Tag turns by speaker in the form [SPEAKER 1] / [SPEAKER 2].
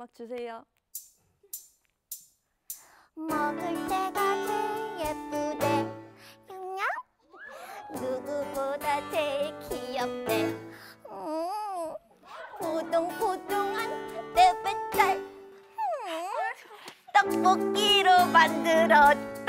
[SPEAKER 1] 음악 주세요.
[SPEAKER 2] 먹을 때가 제일 예쁘대. 냠냠. 누구보다 제일 귀엽대. 음, 포동포동한 내 배탈 음, 떡볶이로 만들었지